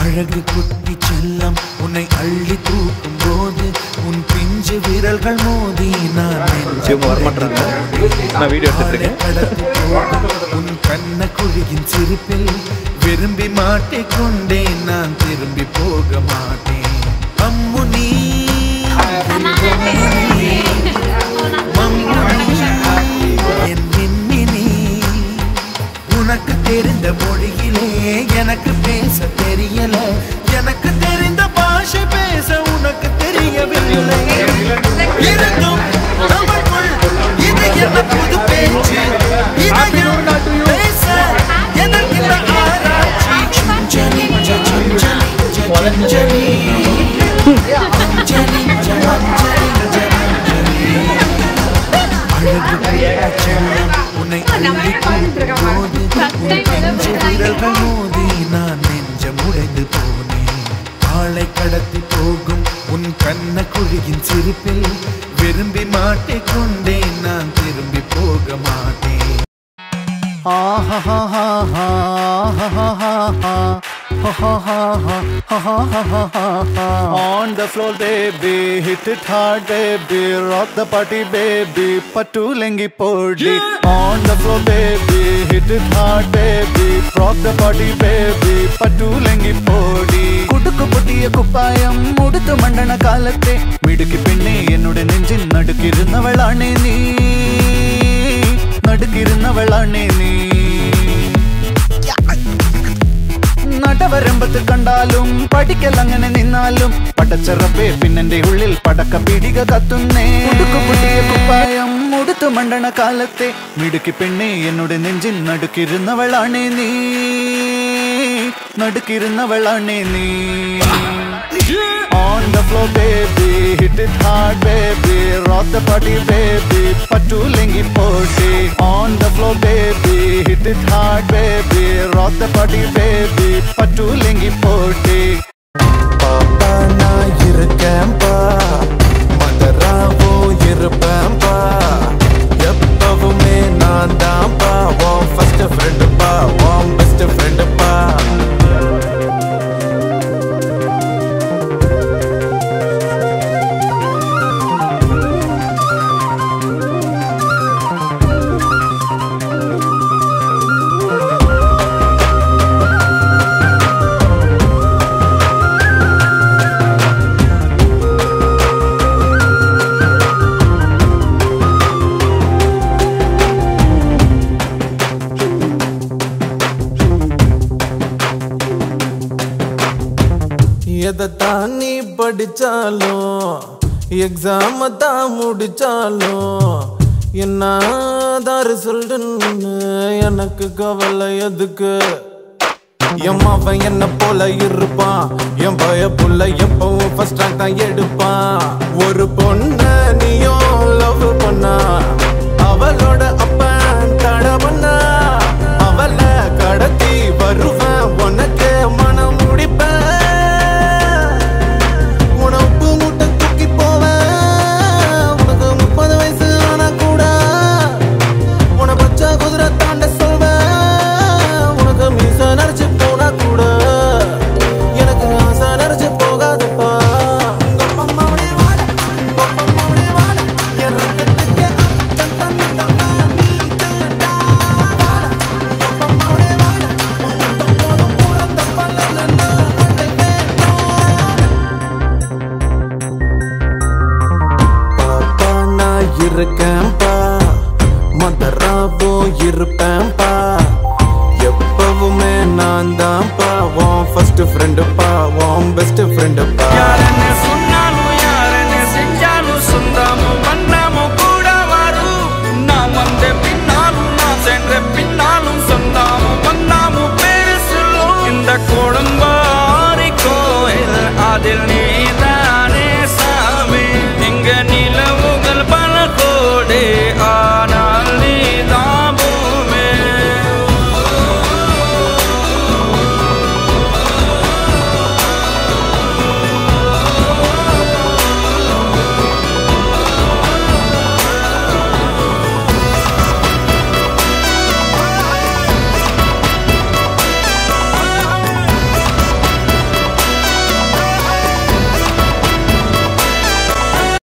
அழகு குட்டி செல்லம் உன்னை அள்ளி தூக்கும் போது உன் பிஞ்சு விரல்கள் மோதி நான் வரமாட்டாங்க நான் வீடியோ எடுத்துட்டு இருக்கேன். கண்ண குழியின் சிரிப்பில் விரும்பி மாட்டிக்கொண்டேன் நான் திரும்பி போக மாட்டேன். அம்முனி. உன்னை அள்ளி தூக்கும் போது விரல்கள் மோதி நான் நெஞ்சம் உடைந்து போனேன் ஆளை கடத்தி போகும் உன் கண்ண குழியின் சிரிப்பில் விரும்பி மாட்டிக்கொண்டேன் நான் திரும்பி போக மாட்டேன் On the floor, baby, hit it hard, baby, rock the party, baby, patulengi podi. On the floor, baby, hit it hard, baby, rock the party, baby, patulengi podi. குடுக்கு பொட்டிய குப்பாயம் முடித்து மண்டன காலத்தே மிடுக்கி பெண்ணே என்னுடைய நெஞ்சின் நடுக்கிருந்தவளானே நீ நடுக்கிருந்தவளானே நீ നടവരമ്പത്ത് കണ്ടാലും പഠിക്കൽ അങ്ങനെ നിന്നാലും പടച്ചറപ്പേ പിന്നെന്റെ ഉള്ളിൽ പടക്ക പിടിക കത്തുന്നേ. പൊട്ടിയ കുപ്പായം മുടുത്തു മണ്ടണ കാലത്തെ. മിടുക്കി പെണ്ണെ എന്നോട് നെഞ്ചിൽ നടുക്കിരുന്നവളാണേ നീ. നടുക്കിരുന്നവളാണേ നീ. On the flow baby hit it hard baby, rock the party, baby, patu lengi podi. On the floor, baby, hit it hard, baby, rock the party, baby, patu lengi podi. பாப்பா நான் இருக்கேன்பா மதராவோ இருப்பேன்பா எப்பவுமே நான் தான்ப்பா தான் நீ படிச்சாலும் எக்ஸாம தான் முடிச்சாலும் என்னதான் ரிசல்ட்னு எனக்கு கவலை எதுக்கு? என் அவன் என்ன போல இருப்பான் என் பய புள்ள எப்பவும் ஃபர்ஸ்ட் ரேங்க் தான் எடுப்பான். ஒரு பொண்ண நீயும் லவ் பண்ணா அவளோட அப்பா இருக்கேன்பா மதராவோ இருப்பேன்பா எப்பவுமே நான் தான்ப்பா உன் ஃபர்ஸ்ட் ஃப்ரெண்டுப்பா உன் பெஸ்ட் ஃப்ரெண்டுப்பா யார் என்ன சொன்னா?